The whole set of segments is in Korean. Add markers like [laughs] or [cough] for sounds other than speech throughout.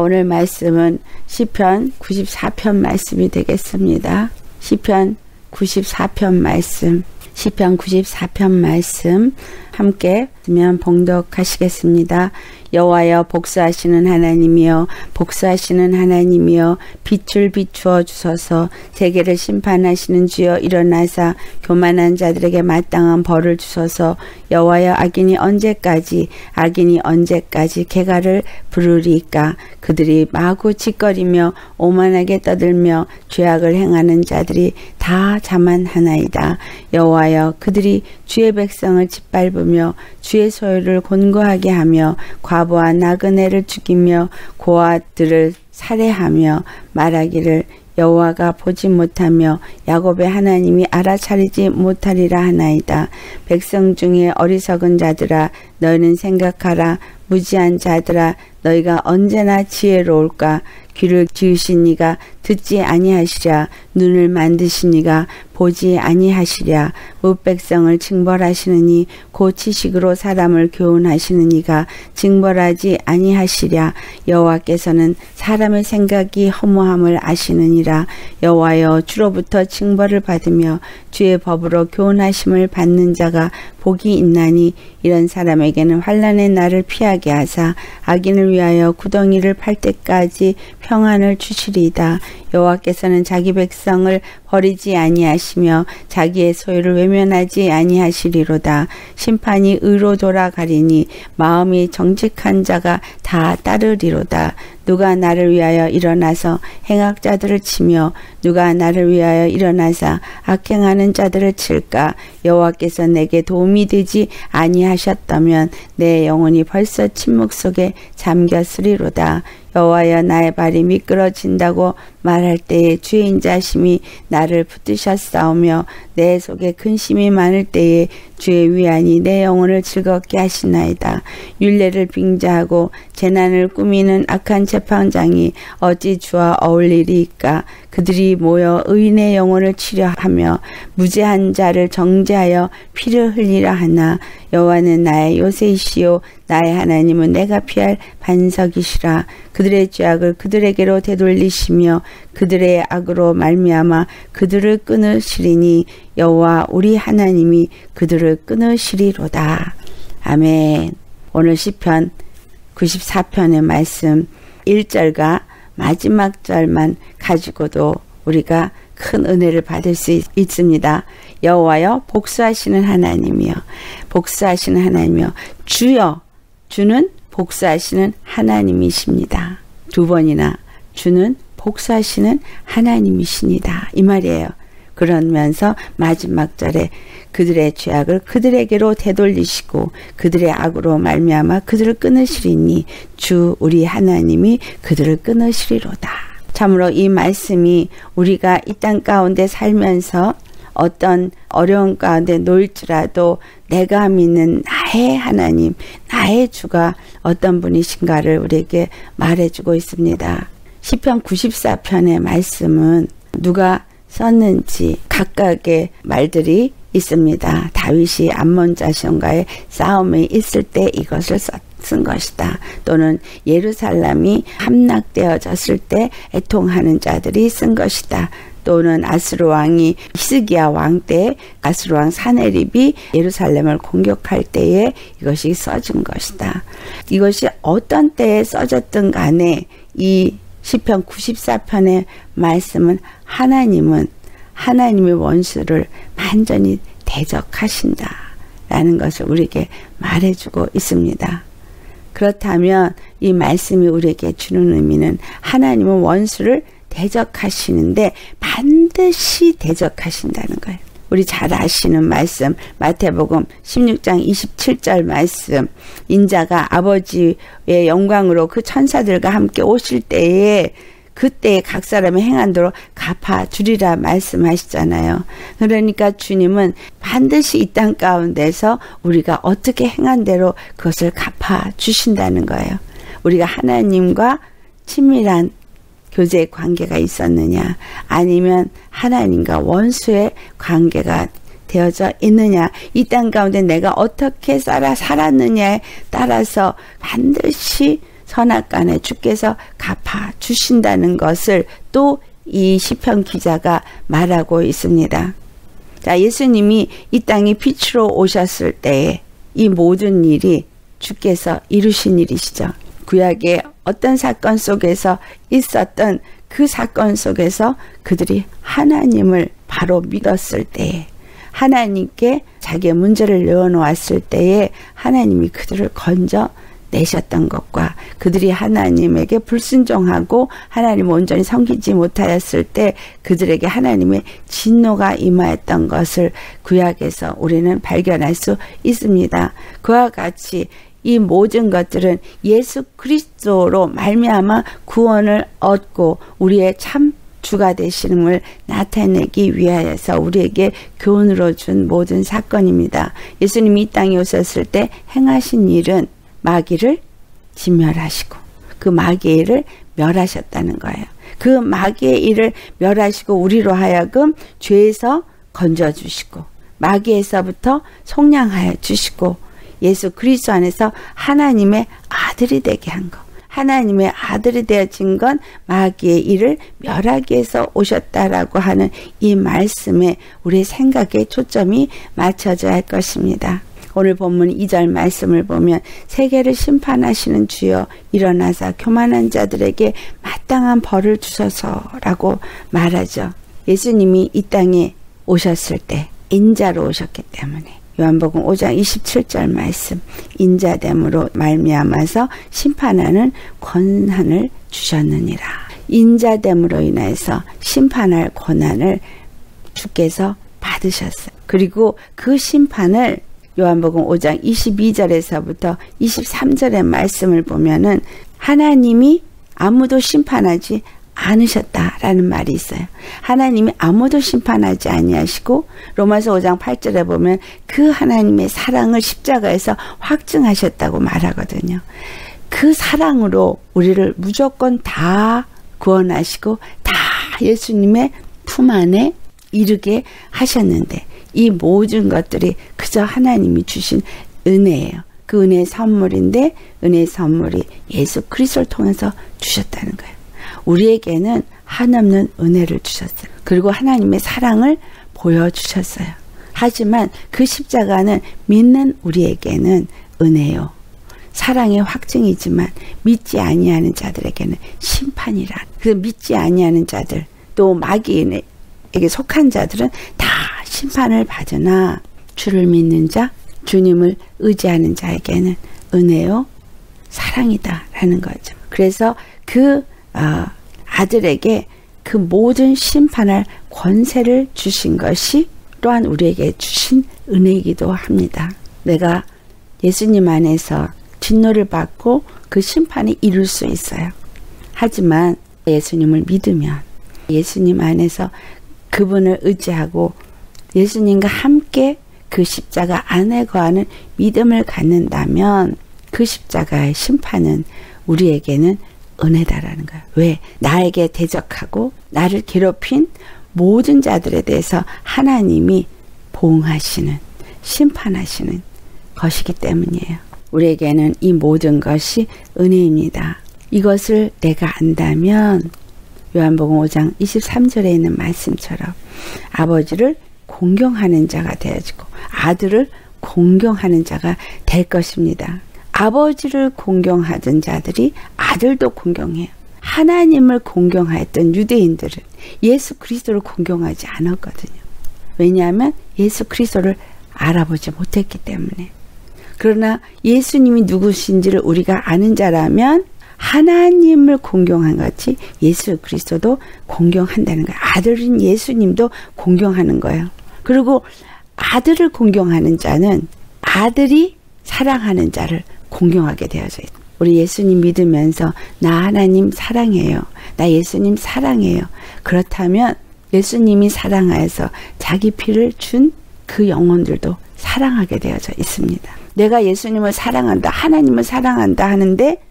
오늘 말씀은 시편 94편 말씀이 되겠습니다. 시편 94편 말씀, 시편 94편 말씀 함께 면 봉독하시겠습니다. 여호와여 복수하시는 하나님이여 복수하시는 하나님이여 빛을 비추어 주소서. 세계를 심판하시는 주여 일어나사 교만한 자들에게 마땅한 벌을 주소서. 여호와여 악인이 언제까지 악인이 언제까지 개가를 부르리까? 그들이 마구 짓거리며 오만하게 떠들며 죄악을 행하는 자들이 다 자만하나이다. 여호와여 그들이 주의 백성을 짓밟으며 주의 소유를 곤고하게 하며 과부와 나그네를 죽이며 고아들을 살해하며 말하기를 여호와가 보지 못하며 야곱의 하나님이 알아차리지 못하리라 하나이다. 백성 중에 어리석은 자들아 너희는 생각하라 무지한 자들아 너희가 언제나 지혜로울까 귀를 기으신 이가 듣지 아니하시랴. 눈을 만드신 이가 보지 아니하시랴. 무백성을 징벌하시느니 고치식으로 사람을 교훈하시는 이가 징벌하지 아니하시랴. 여호와께서는 사람의 생각이 허무함을 아시느니라. 여호와여 주로부터 징벌을 받으며 주의 법으로 교훈하심을 받는 자가 복이 있나니 이런 사람에게는 환란의 날을 피하게 하사 악인을 위하여 구덩이를 팔 때까지 평안을 주시리이다. 여호와께서는 자기 백성을 버리지 아니하시며 자기의 소유를 외면하지 아니하시리로다. 심판이 의로 돌아가리니 마음이 정직한 자가 다 따르리로다. 누가 나를 위하여 일어나서 행악자들을 치며 누가 나를 위하여 일어나서 악행하는 자들을 칠까 여호와께서 내게 도움이 되지 아니하셨다면 내 영혼이 벌써 침묵 속에 잠겼으리로다 여호와여 나의 발이 미끄러진다고 말할 때에 주인 자심이 나를 붙드셨사오며 내 속에 근심이 많을 때에 주의 위안이 내 영혼을 즐겁게 하시나이다. 윤례를 빙자하고 재난을 꾸미는 악한 재판장이 어찌 주와 어울리리까? 그들이 모여 의인의 영혼을 치려하며 무죄한 자를 정죄하여 피를 흘리라 하나? 여호와는 나의 요새이시요 나의 하나님은 내가 피할 반석이시라. 그들의 죄악을 그들에게로 되돌리시며 그들의 악으로 말미암아 그들을 끊으시리니 여호와 우리 하나님이 그들을 끊으시리로다. 아멘. 오늘 시편 94편의 말씀 1절과 마지막 절만 가지고도 우리가 큰 은혜를 받을 수 있 습니다. 여호와여 복수하시는 하나님이여 복수하시는 하나님이여 주여 주는 복수하시는 하나님이십니다. 두 번이나 주는 복수하시는 하나님이십니다. 이 말이에요. 그러면서 마지막 절에 그들의 죄악을 그들에게로 되돌리시고 그들의 악으로 말미암아 그들을 끊으시리니 주 우리 하나님이 그들을 끊으시리로다. 참으로 이 말씀이 우리가 이 땅 가운데 살면서 어떤 어려운 가운데 놓일지라도 내가 믿는 나의 하나님, 나의 주가 어떤 분이신가를 우리에게 말해주고 있습니다. 시편 94편의 말씀은 누가 썼는지 각각의 말들이 있습니다. 다윗이 암몬 자손과의 싸움이 있을 때 이것을 쓴 것이다. 또는 예루살렘이 함락되어졌을 때 애통하는 자들이 쓴 것이다. 또는 아스루 왕이 히스기야 왕 때 아스루 왕 사네립이 예루살렘을 공격할 때에 이것이 써진 것이다. 이것이 어떤 때에 써졌든 간에 이 시편 94편의 말씀은 하나님은 하나님의 원수를 완전히 대적하신다. 라는 것을 우리에게 말해주고 있습니다. 그렇다면 이 말씀이 우리에게 주는 의미는 하나님은 원수를 대적하시는데 반드시 대적하신다는 거예요. 우리 잘 아시는 말씀 마태복음 16장 27절 말씀 인자가 아버지의 영광으로 그 천사들과 함께 오실 때에 그때 각 사람의 행한 대로 갚아 주리라 말씀하시잖아요. 그러니까 주님은 반드시 이 땅 가운데서 우리가 어떻게 행한 대로 그것을 갚아 주신다는 거예요. 우리가 하나님과 친밀한 교제 관계가 있었느냐 아니면 하나님과 원수의 관계가 되어져 있느냐 이 땅 가운데 내가 어떻게 살아 살았느냐에 따라서 반드시 선악간에 주께서 갚아 주신다는 것을 또 이 시편 기자가 말하고 있습니다. 자, 예수님이 이 땅에 빛으로 오셨을 때에 이 모든 일이 주께서 이루신 일이시죠. 구약의 어떤 사건 속에서 있었던 그 사건 속에서 그들이 하나님을 바로 믿었을 때에 하나님께 자기의 문제를 내어놓았을 때에 하나님이 그들을 건져 내셨던 것과 그들이 하나님에게 불순종하고 하나님 온전히 섬기지 못하였을 때 그들에게 하나님의 진노가 임하였던 것을 구약에서 우리는 발견할 수 있습니다. 그와 같이 이 모든 것들은 예수 그리스도로 말미암아 구원을 얻고 우리의 참 주가 되시는을 나타내기 위하여서 우리에게 교훈으로 준 모든 사건입니다. 예수님이 이 땅에 오셨을 때 행하신 일은 마귀를 진멸하시고 그 마귀의 일을 멸하셨다는 거예요. 그 마귀의 일을 멸하시고 우리로 하여금 죄에서 건져 주시고 마귀에서부터 속량하여 주시고 예수 그리스도 안에서 하나님의 아들이 되게 한 것. 하나님의 아들이 되어진 건 마귀의 일을 멸하기 위해서 오셨다라고 하는 이 말씀에 우리의 생각에 초점이 맞춰져야 할 것입니다. 오늘 본문 2절 말씀을 보면 세계를 심판하시는 주여 일어나사 교만한 자들에게 마땅한 벌을 주소서라고 말하죠. 예수님이 이 땅에 오셨을 때 인자로 오셨기 때문에 요한복음 5장 27절 말씀 인자됨으로 말미암아서 심판하는 권한을 주셨느니라. 인자됨으로 인해서 심판할 권한을 주께서 받으셨어요. 그리고 그 심판을 요한복음 5장 22절에서부터 23절의 말씀을 보면은 하나님이 아무도 심판하지 않으셨다라는 말이 있어요. 하나님이 아무도 심판하지 아니하시고 로마서 5장 8절에 보면 그 하나님의 사랑을 십자가에서 확증하셨다고 말하거든요. 그 사랑으로 우리를 무조건 다 구원하시고 다 예수님의 품 안에 이르게 하셨는데 이 모든 것들이 그저 하나님이 주신 은혜예요. 그 은혜의 선물인데 은혜의 선물이 예수 그리스도를 통해서 주셨다는 거예요. 우리에게는 한없는 은혜를 주셨어요. 그리고 하나님의 사랑을 보여주셨어요. 하지만 그 십자가는 믿는 우리에게는 은혜요. 사랑의 확증이지만 믿지 아니하는 자들에게는 심판이라. 그 믿지 아니하는 자들 또 마귀에게 속한 자들은 다 심판을 받으나 주를 믿는 자, 주님을 의지하는 자에게는 은혜요 사랑이다라는 거죠. 그래서 그 어, 아들에게 그 모든 심판할 권세를 주신 것이 또한 우리에게 주신 은혜이기도 합니다. 내가 예수님 안에서 진노를 받고 그 심판이 이룰 수 있어요. 하지만 예수님을 믿으면 예수님 안에서 그분을 의지하고 예수님과 함께 그 십자가 안에 거하는 믿음을 갖는다면 그 십자가의 심판은 우리에게는 은혜다라는 거예요. 왜? 나에게 대적하고 나를 괴롭힌 모든 자들에 대해서 하나님이 보응하시는, 심판하시는 것이기 때문이에요. 우리에게는 이 모든 것이 은혜입니다. 이것을 내가 안다면 요한복음 5장 23절에 있는 말씀처럼 아버지를 공경하는 자가 되어지고 아들을 공경하는 자가 될 것입니다. 아버지를 공경하던 자들이 아들도 공경해요. 하나님을 공경하였던 유대인들은 예수 그리스도를 공경하지 않았거든요. 왜냐하면 예수 그리스도를 알아보지 못했기 때문에. 그러나 예수님이 누구신지를 우리가 아는 자라면 하나님을 공경한 같이 예수 그리스도도 공경한다는 거예요. 아들인 예수님도 공경하는 거예요. 그리고 아들을 공경하는 자는 아들이 사랑하는 자를 공경하게 되어져 있다. 우리 예수님 믿으면서 나 하나님 사랑해요. 나 예수님 사랑해요. 그렇다면 예수님이 사랑하여서 자기 피를 준 그 영혼들도 사랑하게 되어져 있습니다. 내가 예수님을 사랑한다, 하나님을 사랑한다 하는데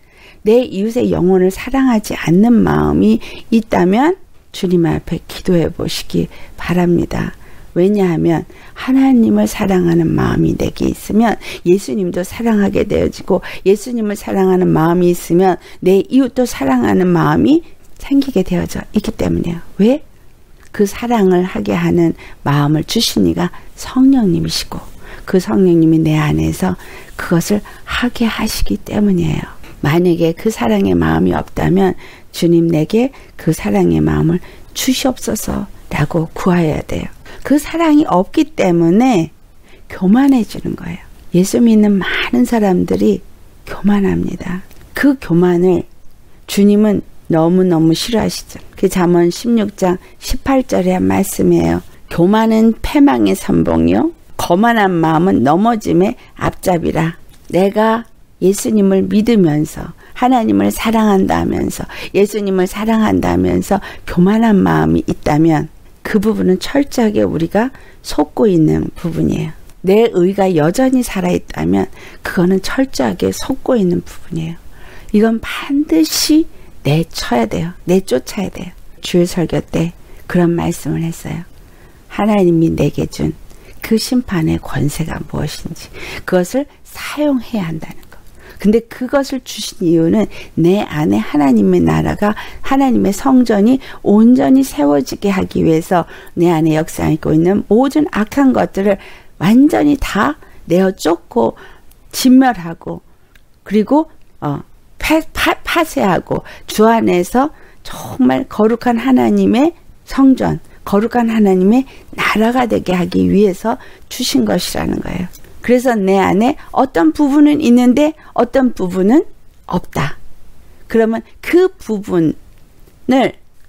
내 이웃의 영혼을 사랑하지 않는 마음이 있다면 주님 앞에 기도해 보시기 바랍니다. 왜냐하면 하나님을 사랑하는 마음이 내게 있으면 예수님도 사랑하게 되어지고 예수님을 사랑하는 마음이 있으면 내 이웃도 사랑하는 마음이 생기게 되어져 있기 때문이에요. 왜? 그 사랑을 하게 하는 마음을 주신 이가 성령님이시고 그 성령님이 내 안에서 그것을 하게 하시기 때문이에요. 만약에 그 사랑의 마음이 없다면 주님 내게 그 사랑의 마음을 주시옵소서라고 구하여야 돼요. 그 사랑이 없기 때문에 교만해지는 거예요. 예수 믿는 많은 사람들이 교만합니다. 그 교만을 주님은 너무너무 싫어하시죠. 그 잠언 16장 18절의 한 말씀이에요. 교만은 패망의 선봉이요. 거만한 마음은 넘어짐의 앞잡이라. 내가 예수님을 믿으면서 하나님을 사랑한다면서 예수님을 사랑한다면서 교만한 마음이 있다면 그 부분은 철저하게 우리가 속고 있는 부분이에요. 내 의가 여전히 살아있다면 그거는 철저하게 속고 있는 부분이에요. 이건 반드시 내쳐야 돼요. 내쫓아야 돼요. 주일 설교 때 그런 말씀을 했어요. 하나님이 내게 준 그 심판의 권세가 무엇인지 그것을 사용해야 한다는 근데 그것을 주신 이유는 내 안에 하나님의 나라가 하나님의 성전이 온전히 세워지게 하기 위해서 내 안에 역사하고 있는 모든 악한 것들을 완전히 다 내어 쫓고 진멸하고 그리고 어, 파, 파, 파쇄하고 주 안에서 정말 거룩한 하나님의 성전, 거룩한 하나님의 나라가 되게 하기 위해서 주신 것이라는 거예요. 그래서 내 안에 어떤 부분은 있는데 어떤 부분은 없다. 그러면 그 부분을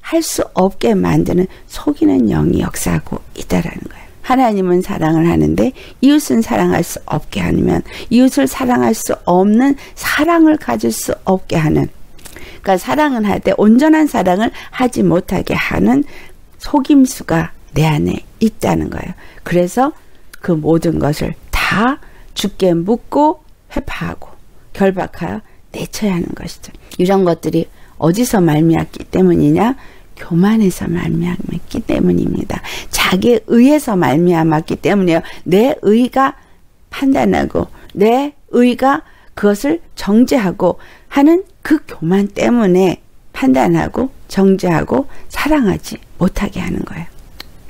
할 수 없게 만드는 속이는 영이 역사하고 있다라는 거예요. 하나님은 사랑을 하는데 이웃은 사랑할 수 없게 하면 이웃을 사랑할 수 없는 사랑을 가질 수 없게 하는 그러니까 사랑은 할 때 온전한 사랑을 하지 못하게 하는 속임수가 내 안에 있다는 거예요. 그래서 그 모든 것을 다 죽게 묻고 회파하고 결박하여 내쳐야 하는 것이죠. 이런 것들이 어디서 말미암기 때문이냐? 교만에서 말미암았기 때문입니다. 자기 의에서 말미암았기 때문에요. 내 의가 판단하고 내 의가 그것을 정죄하고 하는 그 교만 때문에 판단하고 정죄하고 사랑하지 못하게 하는 거예요.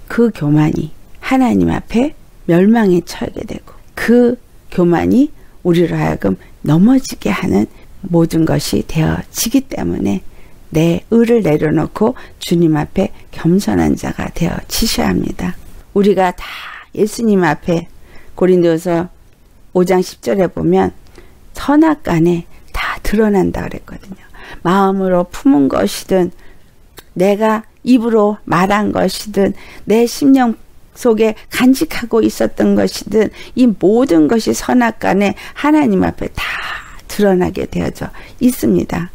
그 교만이 하나님 앞에 멸망에 처하게 되고 그 교만이 우리로 하여금 넘어지게 하는 모든 것이 되어지기 때문에 내 의를 내려놓고 주님 앞에 겸손한 자가 되어지셔야 합니다. 우리가 다 예수님 앞에 고린도서 5장 10절에 보면 선악간에 다 드러난다 그랬거든요. 마음으로 품은 것이든 내가 입으로 말한 것이든 내 심령 속에 간직하고 있었던 것이든 이 모든 것이 선악간에 하나님 앞에 다 드러나게 되어져 있습니다.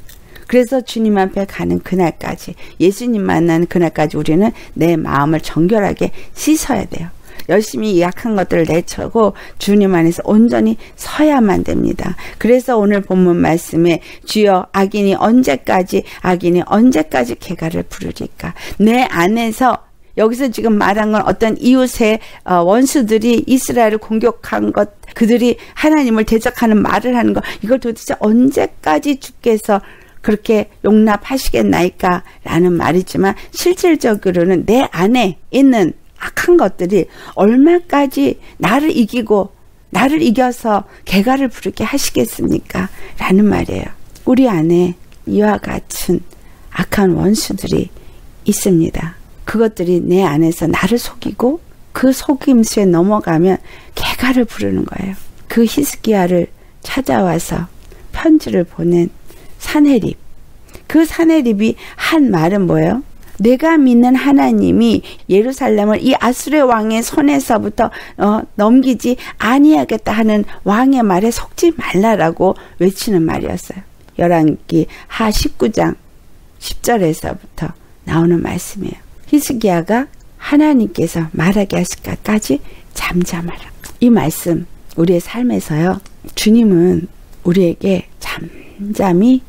그래서 주님 앞에 가는 그날까지 예수님 만나는 그날까지 우리는 내 마음을 정결하게 씻어야 돼요. 열심히 약한 것들을 내쳐고 주님 안에서 온전히 서야만 됩니다. 그래서 오늘 본문 말씀에 주여 악인이 언제까지 악인이 언제까지 개가를 부르리까 내 안에서 여기서 지금 말한 건 어떤 이웃의 어, 원수들이 이스라엘을 공격한 것, 그들이 하나님을 대적하는 말을 하는 것, 이걸 도대체 언제까지 주께서 그렇게 용납하시겠나이까? 라는 말이지만 실질적으로는 내 안에 있는 악한 것들이 얼마까지 나를 이기고 나를 이겨서 개가를 부르게 하시겠습니까? 라는 말이에요. 우리 안에 이와 같은 악한 원수들이 있습니다. 그것들이 내 안에서 나를 속이고 그 속임수에 넘어가면 개가를 부르는 거예요. 그 히스기야를 찾아와서 편지를 보낸 사내립. 그 사내립이 한 말은 뭐예요? 내가 믿는 하나님이 예루살렘을 이 아수르 왕의 손에서부터 어, 넘기지 아니하겠다 하는 왕의 말에 속지 말라라고 외치는 말이었어요. 열왕기 하 19장 10절에서부터 나오는 말씀이에요. 히스기야가 하나님께서 말하게 하실까지 잠잠하라. 이 말씀 우리의 삶에서요. 주님은 우리에게 잠잠히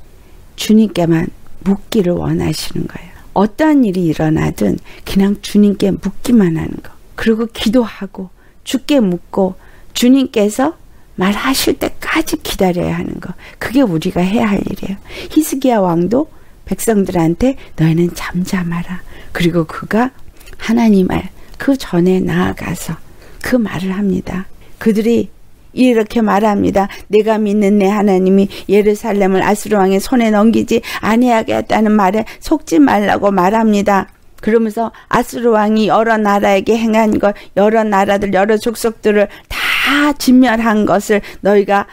주님께만 묻기를 원하시는 거예요. 어떠한 일이 일어나든 그냥 주님께 묻기만 하는 거. 그리고 기도하고 죽게 묻고 주님께서 말하실 때까지 기다려야 하는 거. 그게 우리가 해야 할 일이에요. 히스기야 왕도 백성들한테 너희는 잠잠하라. 그리고 그가 하나님을 그 전에 나아가서 그 말을 합니다. 그들이 이렇게 말합니다. 내가 믿는 내 하나님이 예루살렘을 아수르 왕의 손에 넘기지 아니하겠다는 말에 속지 말라고 말합니다. 그러면서 아수르 왕이 여러 나라에게 행한 것, 여러 나라들, 여러 족속들을 다 진멸한 것을 너희가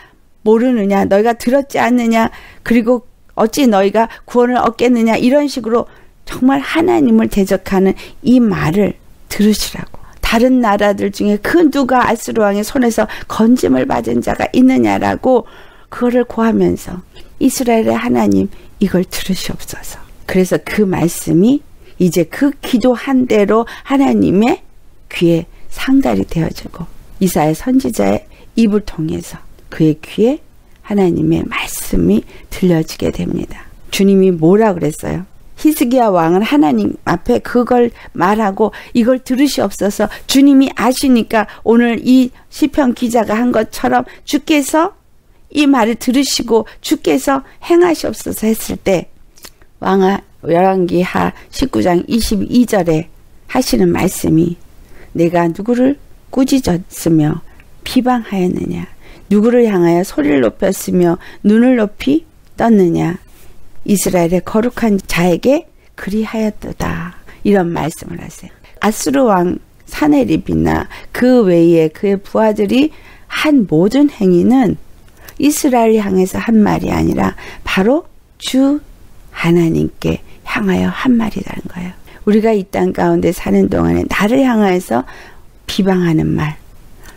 모르느냐, 너희가 들었지 않느냐, 그리고 어찌 너희가 구원을 얻겠느냐, 이런 식으로 정말 하나님을 대적하는 이 말을 들으시라고. 다른 나라들 중에 그 누가 아스루 왕의 손에서 건짐을 받은 자가 있느냐라고 그거를 고하면서 이스라엘의 하나님 이걸 들으시옵소서. 그래서 그 말씀이 이제 그 기도한 대로 하나님의 귀에 상달이 되어지고 이사의 선지자의 입을 통해서 그의 귀에 하나님의 말씀이 들려지게 됩니다. 주님이 뭐라 그랬어요? 히스기야 왕은 하나님 앞에 그걸 말하고 이걸 들으시옵소서 주님이 아시니까 오늘 이 시편 기자가 한 것처럼 주께서 이 말을 들으시고 주께서 행하시옵소서 했을 때 왕아 열왕기하 19장 22절에 하시는 말씀이 내가 누구를 꾸짖었으며 비방하였느냐 누구를 향하여 소리를 높였으며 눈을 높이 떴느냐 이스라엘의 거룩한 자에게 그리하였도다. 이런 말씀을 하세요. 아수르 왕 사네립이나 그 외에 그의 부하들이 한 모든 행위는 이스라엘 향해서 한 말이 아니라 바로 주 하나님께 향하여 한 말이라는 거예요. 우리가 이 땅 가운데 사는 동안에 나를 향해서 비방하는 말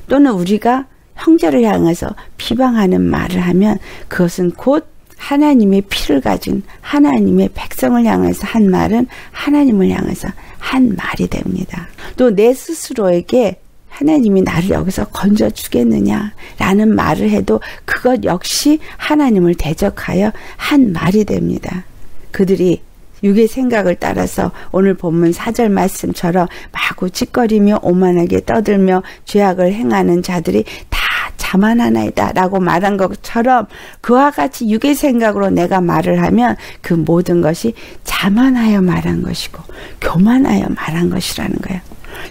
또는 우리가 형제를 향해서 비방하는 말을 하면 그것은 곧 하나님의 피를 가진 하나님의 백성을 향해서 한 말은 하나님을 향해서 한 말이 됩니다. 또 내 스스로에게 하나님이 나를 여기서 건져 주겠느냐라는 말을 해도 그것 역시 하나님을 대적하여 한 말이 됩니다. 그들이 육의 생각을 따라서 오늘 본문 사절 말씀처럼 마구 찌꺼리며 오만하게 떠들며 죄악을 행하는 자들이 다 자만하나이다 라고 말한 것처럼 그와 같이 육의 생각으로 내가 말을 하면 그 모든 것이 자만하여 말한 것이고 교만하여 말한 것이라는 거예요.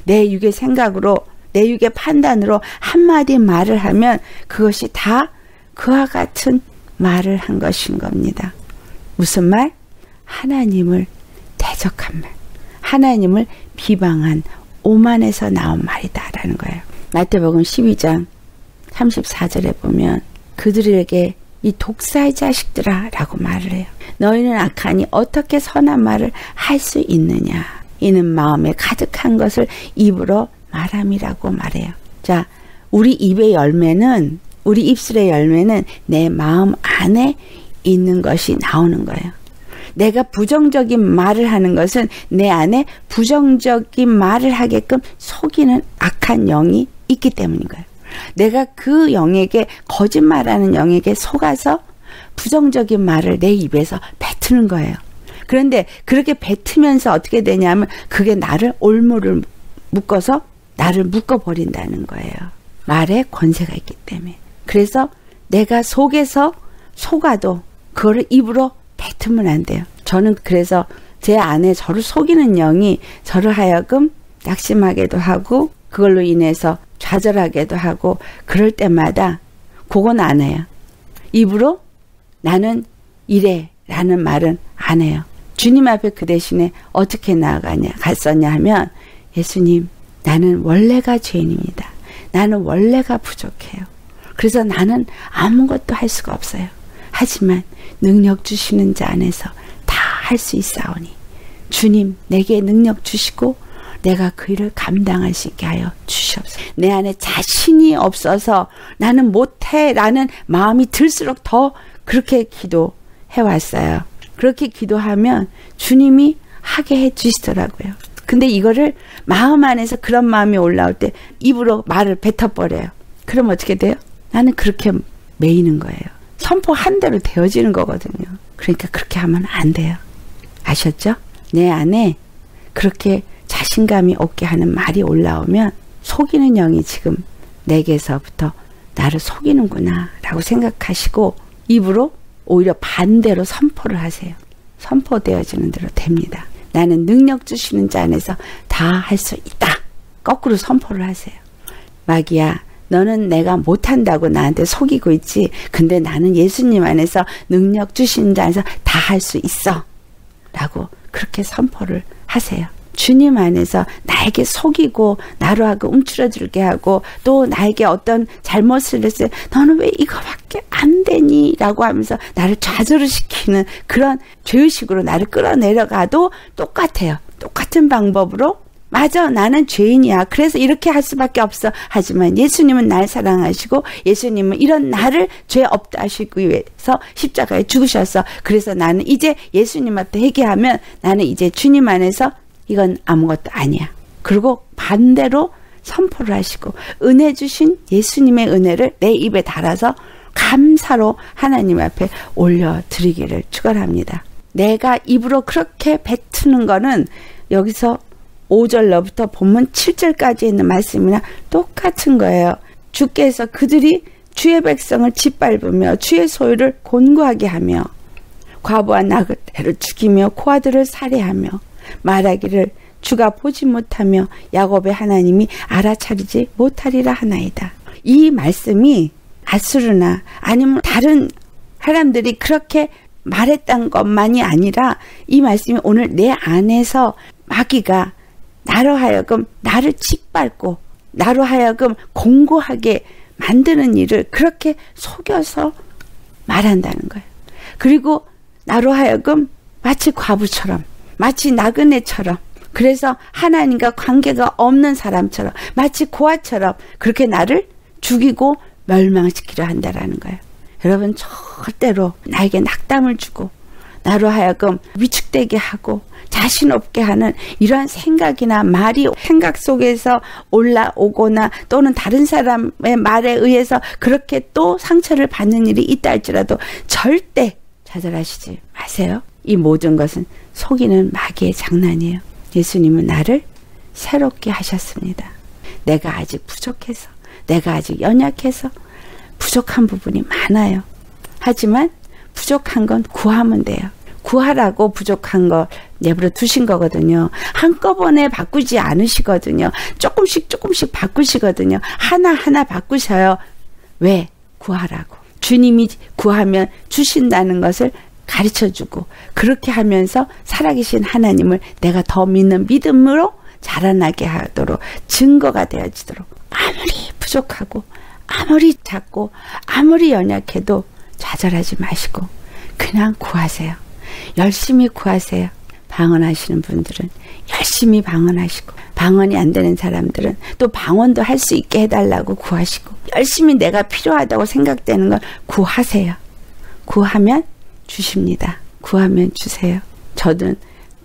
내 육의 생각으로 내 육의 판단으로 한마디 말을 하면 그것이 다 그와 같은 말을 한 것인 겁니다. 무슨 말? 하나님을 대적한 말. 하나님을 비방한 오만에서 나온 말이다라는 거예요. 마태복음 12장 34절에 보면 그들에게 이 독사의 자식들아 라고 말을 해요. 너희는 악하니 어떻게 선한 말을 할 수 있느냐. 이는 마음에 가득한 것을 입으로 말함이라고 말해요. 자, 우리 입의 열매는, 우리 입술의 열매는 내 마음 안에 있는 것이 나오는 거예요. 내가 부정적인 말을 하는 것은 내 안에 부정적인 말을 하게끔 속이는 악한 영이 있기 때문인 거예요. 내가 그 영에게 거짓말하는 영에게 속아서 부정적인 말을 내 입에서 뱉는 거예요. 그런데 그렇게 뱉으면서 어떻게 되냐면 그게 나를 올무를 묶어서 나를 묶어버린다는 거예요. 말에 권세가 있기 때문에. 그래서 내가 속에서 속아도 그거를 입으로 뱉으면 안 돼요. 저는 그래서 제 안에 저를 속이는 영이 저를 하여금 낙심하게도 하고 그걸로 인해서 좌절하게도 하고 그럴 때마다 그건 안 해요. 입으로 나는 이래 라는 말은 안 해요. 주님 앞에 그 대신에 어떻게 나아가냐 갔었냐 하면 예수님 나는 원래가 죄인입니다. 나는 원래가 부족해요. 그래서 나는 아무것도 할 수가 없어요. 하지만 능력 주시는 자 안에서 다 할 수 있사오니 주님 내게 능력 주시고 내가 그 일을 감당할 수 있게 하여 주시옵소서. 내 안에 자신이 없어서 나는 못해 라는 마음이 들수록 더 그렇게 기도해 왔어요. 그렇게 기도하면 주님이 하게 해 주시더라고요. 근데 이거를 마음 안에서 그런 마음이 올라올 때 입으로 말을 뱉어버려요. 그럼 어떻게 돼요? 나는 그렇게 매이는 거예요. 선포한 대로 되어지는 거거든요. 그러니까 그렇게 하면 안 돼요. 아셨죠? 내 안에 그렇게 자신감이 없게 하는 말이 올라오면 속이는 영이 지금 내게서부터 나를 속이는구나 라고 생각하시고 입으로 오히려 반대로 선포를 하세요. 선포되어지는 대로 됩니다. 나는 능력 주시는 자 안에서 다 할 수 있다. 거꾸로 선포를 하세요. 마귀야, 너는 내가 못한다고 나한테 속이고 있지. 근데 나는 예수님 안에서 능력 주신 자 안에서 다 할 수 있어. 라고 그렇게 선포를 하세요. 주님 안에서 나에게 속이고 나로 하고 움츠러들게 하고 또 나에게 어떤 잘못을 했을 때 너는 왜 이거밖에 안 되니? 라고 하면서 나를 좌절을 시키는 그런 죄의식으로 나를 끌어내려가도 똑같아요. 똑같은 방법으로 맞아 나는 죄인이야. 그래서 이렇게 할 수밖에 없어. 하지만 예수님은 날 사랑하시고 예수님은 이런 나를 죄 없다 하시기 위해서 십자가에 죽으셔서 그래서 나는 이제 예수님한테 회개하면 나는 이제 주님 안에서 이건 아무것도 아니야. 그리고 반대로 선포를 하시고 은혜 주신 예수님의 은혜를 내 입에 달아서 감사로 하나님 앞에 올려드리기를 축원합니다. 내가 입으로 그렇게 뱉는 거는 여기서 5절로부터 본문 7절까지 있는 말씀이나 똑같은 거예요. 주께서 그들이 주의 백성을 짓밟으며 주의 소유를 곤고하게 하며 과부와 나그네를 죽이며 고아들을 살해하며 말하기를 주가 보지 못하며 야곱의 하나님이 알아차리지 못하리라 하나이다. 이 말씀이 아수르나 아니면 다른 사람들이 그렇게 말했던 것만이 아니라 이 말씀이 오늘 내 안에서 마귀가 나로 하여금 나를 짓밟고 나로 하여금 공고하게 만드는 일을 그렇게 속여서 말한다는 거예요. 그리고 나로 하여금 마치 과부처럼 마치 나그네처럼 그래서 하나님과 관계가 없는 사람처럼 마치 고아처럼 그렇게 나를 죽이고 멸망시키려 한다라는 거예요. 여러분 절대로 나에게 낙담을 주고 나로 하여금 위축되게 하고 자신 없게 하는 이러한 생각이나 말이 생각 속에서 올라오거나 또는 다른 사람의 말에 의해서 그렇게 또 상처를 받는 일이 있다 할지라도 절대 좌절하시지 마세요. 이 모든 것은 속이는 마귀의 장난이에요. 예수님은 나를 새롭게 하셨습니다. 내가 아직 부족해서, 내가 아직 연약해서 부족한 부분이 많아요. 하지만 부족한 건 구하면 돼요. 구하라고 부족한 거 내버려 두신 거거든요. 한꺼번에 바꾸지 않으시거든요. 조금씩 조금씩 바꾸시거든요. 하나하나 바꾸셔요. 왜? 구하라고. 주님이 구하면 주신다는 것을 가르쳐 주고 그렇게 하면서 살아계신 하나님을 내가 더 믿는 믿음으로 자라나게 하도록 증거가 되어지도록 아무리 부족하고 아무리 작고 아무리 연약해도 좌절하지 마시고 그냥 구하세요. 열심히 구하세요. 방언하시는 분들은 열심히 방언하시고 방언이 안 되는 사람들은 또 방언도 할 수 있게 해달라고 구하시고 열심히 내가 필요하다고 생각되는 걸 구하세요. 구하면 주십니다. 구하면 주세요. 저는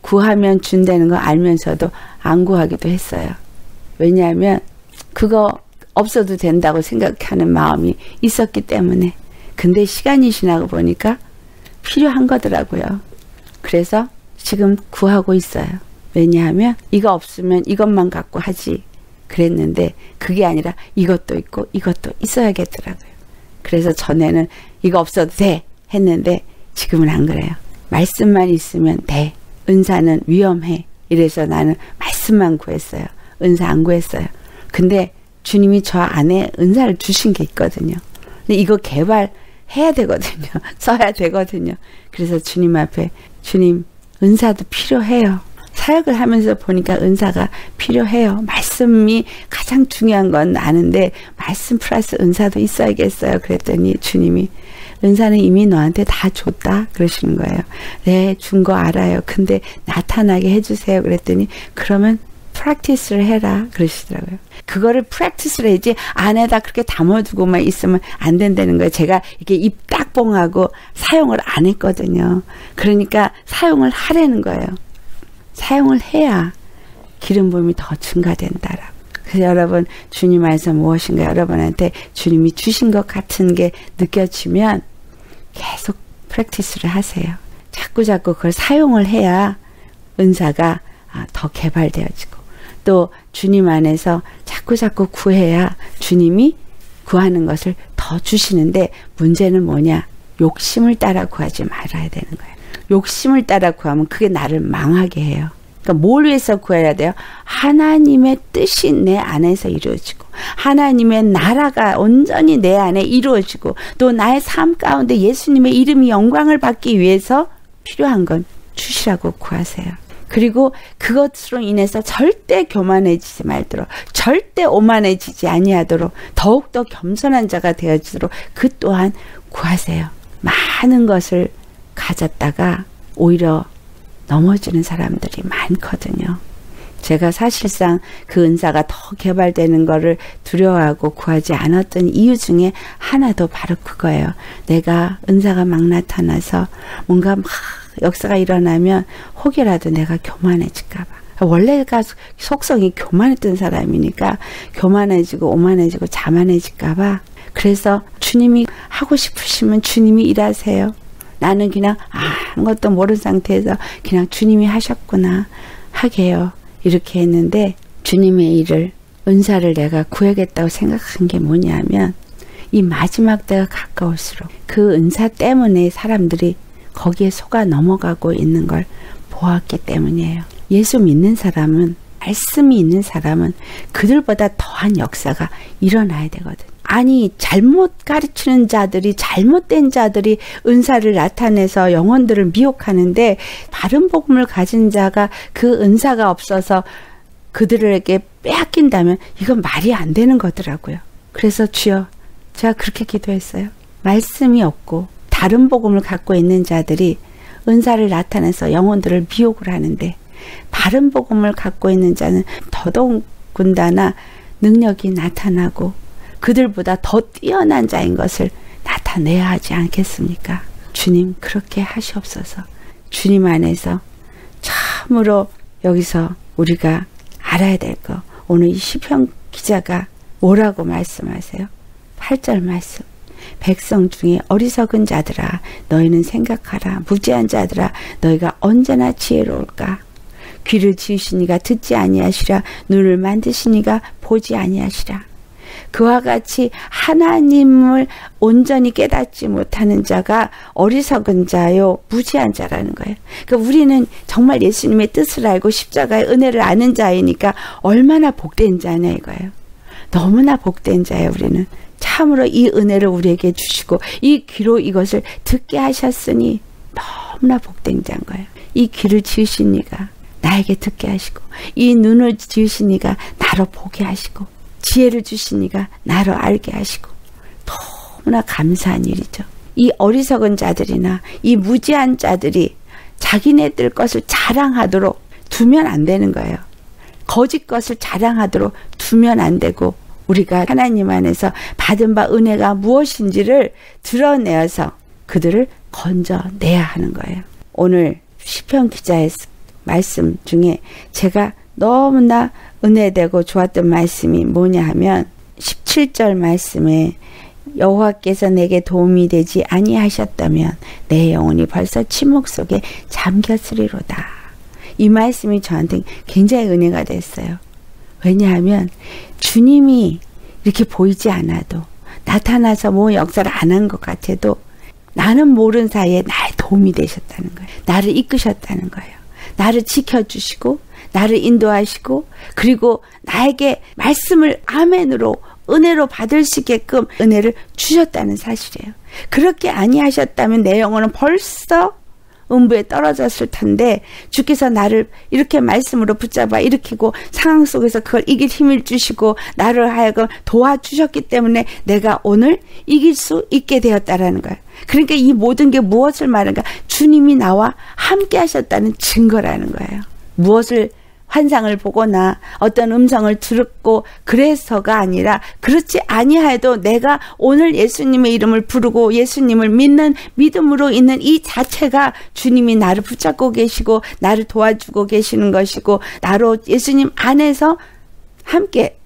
구하면 준다는 거 알면서도 안 구하기도 했어요. 왜냐하면 그거 없어도 된다고 생각하는 마음이 있었기 때문에. 근데 시간이 지나고 보니까 필요한 거더라고요. 그래서 지금 구하고 있어요. 왜냐하면 이거 없으면 이것만 갖고 하지 그랬는데 그게 아니라 이것도 있고 이것도 있어야겠더라고요. 그래서 전에는 이거 없어도 돼 했는데 지금은 안 그래요. 말씀만 있으면 돼. 은사는 위험해. 이래서 나는 말씀만 구했어요. 은사 안 구했어요. 근데 주님이 저 안에 은사를 주신 게 있거든요. 근데 이거 개발 해야 되거든요. [laughs] 써야 되거든요. 그래서 주님 앞에 주님 은사도 필요해요. 사역을 하면서 보니까 은사가 필요해요. 말씀이 가장 중요한 건 아는데 말씀 플러스 은사도 있어야겠어요. 그랬더니 주님이 은사는 이미 너한테 다 줬다 그러시는 거예요. 네, 준 거 알아요. 근데 나타나게 해주세요. 그랬더니 그러면 프랙티스를 해라 그러시더라고요. 그거를 프랙티스를 해야지 안에다 그렇게 담아두고만 있으면 안 된다는 거예요. 제가 이렇게 입딱 뻥하고 사용을 안 했거든요. 그러니까 사용을 하라는 거예요. 사용을 해야 기름 부음이 더 증가된다라고. 그래서 여러분 주님 안에서 무엇인가 여러분한테 주님이 주신 것 같은 게 느껴지면 계속 프랙티스를 하세요. 자꾸 자꾸 그걸 사용을 해야 은사가 아, 더 개발되어지고 또 주님 안에서 자꾸 자꾸 구해야 주님이 구하는 것을 더 주시는데 문제는 뭐냐? 욕심을 따라 구하지 말아야 되는 거예요. 욕심을 따라 구하면 그게 나를 망하게 해요. 그러니까 뭘 위해서 구해야 돼요? 하나님의 뜻이 내 안에서 이루어지고 하나님의 나라가 온전히 내 안에 이루어지고 또 나의 삶 가운데 예수님의 이름이 영광을 받기 위해서 필요한 건 주시라고 구하세요. 그리고 그것으로 인해서 절대 교만해지지 말도록 절대 오만해지지 아니하도록 더욱더 겸손한 자가 되어지도록 그 또한 구하세요. 많은 것을 가졌다가 오히려 넘어지는 사람들이 많거든요. 제가 사실상 그 은사가 더 개발되는 거를 두려워하고 구하지 않았던 이유 중에 하나도 바로 그거예요. 내가 은사가 막 나타나서 뭔가 막 역사가 일어나면 혹여라도 내가 교만해질까봐. 원래가 속성이 교만했던 사람이니까 교만해지고 오만해지고 자만해질까봐. 그래서 주님이 하고 싶으시면 주님이 일하세요. 나는 그냥 아무것도 모르는 상태에서 그냥 주님이 하셨구나 하게요. 이렇게 했는데 주님의 일을 은사를 내가 구해야겠다고 생각한 게 뭐냐면 이 마지막 때가 가까울수록 그 은사 때문에 사람들이 거기에 속아 넘어가고 있는 걸 보았기 때문이에요. 예수 믿는 사람은 말씀이 있는 사람은 그들보다 더한 역사가 일어나야 되거든. 아니 잘못 가르치는 자들이 잘못된 자들이 은사를 나타내서 영혼들을 미혹하는데 바른 복음을 가진 자가 그 은사가 없어서 그들에게 빼앗긴다면 이건 말이 안 되는 거더라고요. 그래서 주여 제가 그렇게 기도했어요. 말씀이 없고 다른 복음을 갖고 있는 자들이 은사를 나타내서 영혼들을 미혹을 하는데 바른 복음을 갖고 있는 자는 더더군다나 능력이 나타나고 그들보다 더 뛰어난 자인 것을 나타내야 하지 않겠습니까? 주님 그렇게 하시옵소서. 주님 안에서 참으로 여기서 우리가 알아야 될 거. 오늘 이 시편 기자가 뭐라고 말씀하세요? 8절 말씀. 백성 중에 어리석은 자들아 너희는 생각하라 무지한 자들아 너희가 언제나 지혜로울까 귀를 지으시니가 듣지 아니하시라 눈을 만드시니가 보지 아니하시라 그와 같이 하나님을 온전히 깨닫지 못하는 자가 어리석은 자요, 무지한 자라는 거예요. 그러니까 우리는 정말 예수님의 뜻을 알고 십자가의 은혜를 아는 자이니까 얼마나 복된 자냐 이거예요. 너무나 복된 자예요, 우리는. 참으로 이 은혜를 우리에게 주시고 이 귀로 이것을 듣게 하셨으니 너무나 복된 자인 거예요. 이 귀를 지으신 이가 나에게 듣게 하시고 이 눈을 지으신 이가 나로 보게 하시고 지혜를 주시니가 나로 알게 하시고 너무나 감사한 일이죠. 이 어리석은 자들이나 이 무지한 자들이 자기네들 것을 자랑하도록 두면 안 되는 거예요. 거짓 것을 자랑하도록 두면 안 되고 우리가 하나님 안에서 받은 바 은혜가 무엇인지를 드러내어서 그들을 건져내야 하는 거예요. 오늘 시편 기자의 말씀 중에 제가 너무나 은혜되고 좋았던 말씀이 뭐냐 하면 17절 말씀에 여호와께서 내게 도움이 되지 아니하셨다면 내 영혼이 벌써 침묵 속에 잠겼으리로다. 이 말씀이 저한테 굉장히 은혜가 됐어요. 왜냐하면 주님이 이렇게 보이지 않아도 나타나서 뭐 역사를 안 한 것 같아도 나는 모르는 사이에 나의 도움이 되셨다는 거예요. 나를 이끄셨다는 거예요. 나를 지켜주시고 나를 인도하시고 그리고 나에게 말씀을 아멘으로 은혜로 받을 수 있게끔 은혜를 주셨다는 사실이에요. 그렇게 아니하셨다면 내 영혼은 벌써 음부에 떨어졌을 텐데 주께서 나를 이렇게 말씀으로 붙잡아 일으키고 상황 속에서 그걸 이길 힘을 주시고 나를 하여금 도와주셨기 때문에 내가 오늘 이길 수 있게 되었다라는 거예요. 그러니까 이 모든 게 무엇을 말하는가? 주님이 나와 함께 하셨다는 증거라는 거예요. 무엇을 환상을 보거나 어떤 음성을 듣고 그래서가 아니라 그렇지 아니하여도 내가 오늘 예수님의 이름을 부르고 예수님을 믿는 믿음으로 있는 이 자체가 주님이 나를 붙잡고 계시고 나를 도와주고 계시는 것이고 나로 예수님 안에서 함께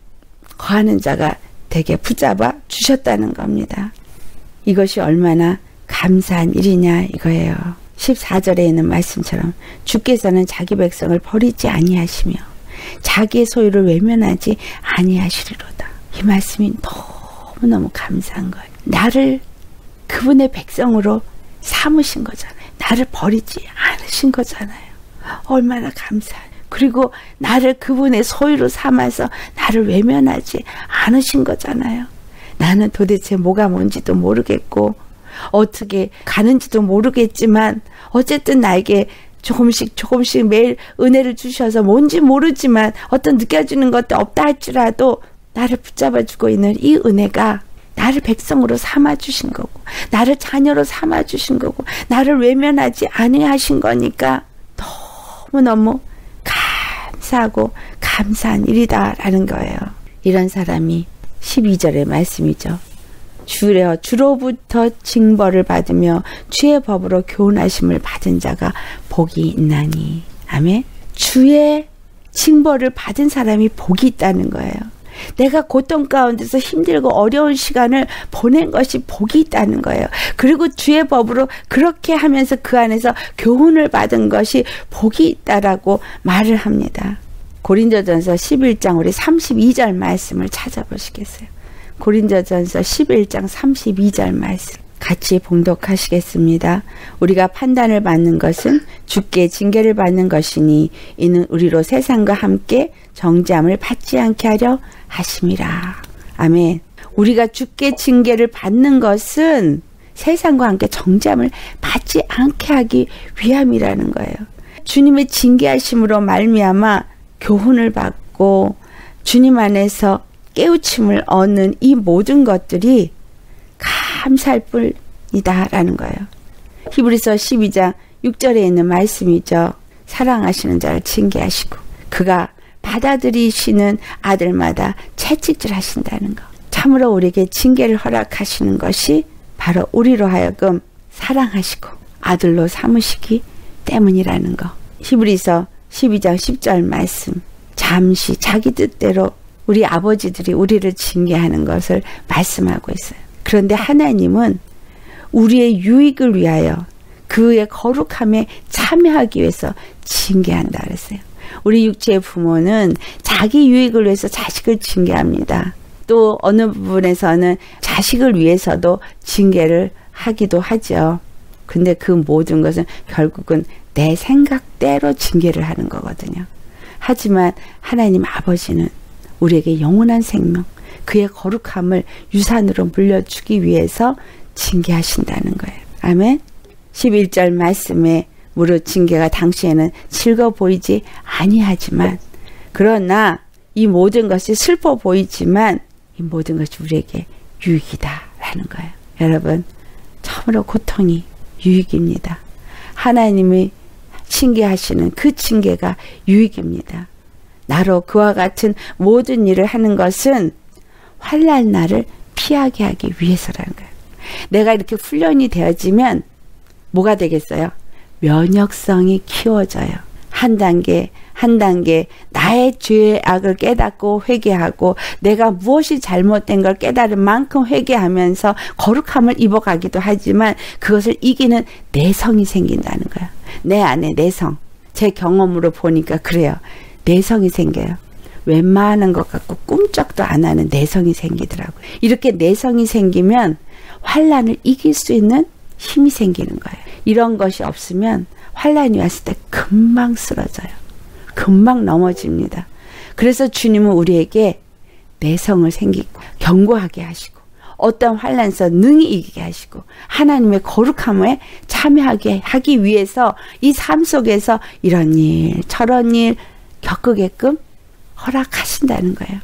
거하는 자가 되게 붙잡아 주셨다는 겁니다. 이것이 얼마나 감사한 일이냐 이거예요. 14절에 있는 말씀처럼 주께서는 자기 백성을 버리지 아니하시며 자기의 소유를 외면하지 아니하시리로다. 이 말씀이 너무너무 감사한 거예요. 나를 그분의 백성으로 삼으신 거잖아요. 나를 버리지 않으신 거잖아요. 얼마나 감사해요. 그리고 나를 그분의 소유로 삼아서 나를 외면하지 않으신 거잖아요. 나는 도대체 뭐가 뭔지도 모르겠고 어떻게 가는지도 모르겠지만 어쨌든 나에게 조금씩 조금씩 매일 은혜를 주셔서 뭔지 모르지만 어떤 느껴지는 것도 없다 할지라도 나를 붙잡아 주고 있는 이 은혜가 나를 백성으로 삼아 주신 거고 나를 자녀로 삼아 주신 거고 나를 외면하지 아니하신 거니까 너무너무 감사하고 감사한 일이다라는 거예요. 이런 사람이 12절의 말씀이죠. 주려 주로부터 징벌을 받으며 주의 법으로 교훈하심을 받은 자가 복이 있나니 아멘. 주의 징벌을 받은 사람이 복이 있다는 거예요. 내가 고통 가운데서 힘들고 어려운 시간을 보낸 것이 복이 있다는 거예요. 그리고 주의 법으로 그렇게 하면서 그 안에서 교훈을 받은 것이 복이 있다라고 말을 합니다. 고린도전서 11장 우리 32절 말씀을 찾아보시겠어요? 고린도전서 11장 32절 말씀 같이 봉독하시겠습니다. 우리가 판단을 받는 것은 주께 징계를 받는 것이니 이는 우리로 세상과 함께 정죄함을 받지 않게 하려 하심이라. 아멘. 우리가 주께 징계를 받는 것은 세상과 함께 정죄함을 받지 않게 하기 위함이라는 거예요. 주님의 징계하심으로 말미암아 교훈을 받고 주님 안에서 깨우침을 얻는 이 모든 것들이 감사할 뿐이다라는 거예요. 히브리서 12장 6절에 있는 말씀이죠. 사랑하시는 자를 징계하시고 그가 받아들이시는 아들마다 채찍질 하신다는 것. 참으로 우리에게 징계를 허락하시는 것이 바로 우리로 하여금 사랑하시고 아들로 삼으시기 때문이라는 것. 히브리서 12장 10절 말씀. 잠시 자기 뜻대로 우리 아버지들이 우리를 징계하는 것을 말씀하고 있어요. 그런데 하나님은 우리의 유익을 위하여 그의 거룩함에 참여하기 위해서 징계한다 그랬어요. 우리 육체의 부모는 자기 유익을 위해서 자식을 징계합니다. 또 어느 부분에서는 자식을 위해서도 징계를 하기도 하죠. 근데 그 모든 것은 결국은 내 생각대로 징계를 하는 거거든요. 하지만 하나님 아버지는 우리에게 영원한 생명, 그의 거룩함을 유산으로 물려주기 위해서 징계하신다는 거예요. 아멘. 11절 말씀에 무릇 징계가 당시에는 즐거 보이지 아니하지만 그러나 이 모든 것이 슬퍼 보이지만 이 모든 것이 우리에게 유익이다라는 거예요. 여러분 참으로 고통이 유익입니다. 하나님이 징계하시는 그 징계가 유익입니다. 나로 그와 같은 모든 일을 하는 것은 환란 날을 피하게 하기 위해서라는 거예요. 내가 이렇게 훈련이 되어지면 뭐가 되겠어요? 면역성이 키워져요. 한 단계 한 단계 나의 죄의 악을 깨닫고 회개하고 내가 무엇이 잘못된 걸 깨달은 만큼 회개하면서 거룩함을 입어가기도 하지만 그것을 이기는 내성이 생긴다는 거야. 내 안에 내성. 제 경험으로 보니까 그래요. 내성이 생겨요. 웬만한 것 같고 꿈쩍도 안 하는 내성이 생기더라고요. 이렇게 내성이 생기면 환란을 이길 수 있는 힘이 생기는 거예요. 이런 것이 없으면 환란이 왔을 때 금방 쓰러져요. 금방 넘어집니다. 그래서 주님은 우리에게 내성을 생기고 경고하게 하시고 어떤 환란서 능히 이기게 하시고 하나님의 거룩함에 참여하게 하기 위해서 이 삶 속에서 이런 일 저런 일 겪으게끔 허락하신다는 거예요.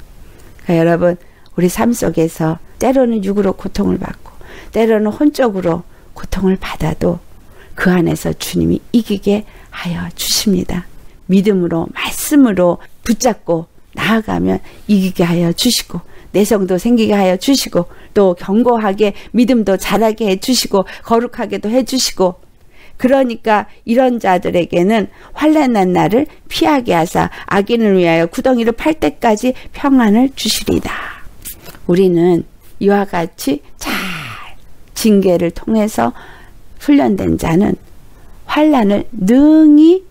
그러니까 여러분 우리 삶 속에서 때로는 육으로 고통을 받고 때로는 혼적으로 고통을 받아도 그 안에서 주님이 이기게 하여 주십니다. 믿음으로 말씀으로 붙잡고 나아가면 이기게 하여 주시고 내성도 생기게 하여 주시고 또 견고하게 믿음도 자라게 해 주시고 거룩하게도 해 주시고 그러니까 이런 자들에게는 환란난 날을 피하게 하사 악인을 위하여 구덩이를 팔 때까지 평안을 주시리다. 우리는 이와 같이 잘 징계를 통해서 훈련된 자는 환란을 능히